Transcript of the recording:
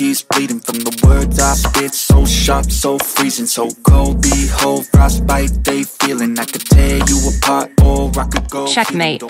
my bleeding From the words I spit, so sharp, so freezing So cold, behold, frostbite they feeling. I could tear you apart or I could go Checkmate.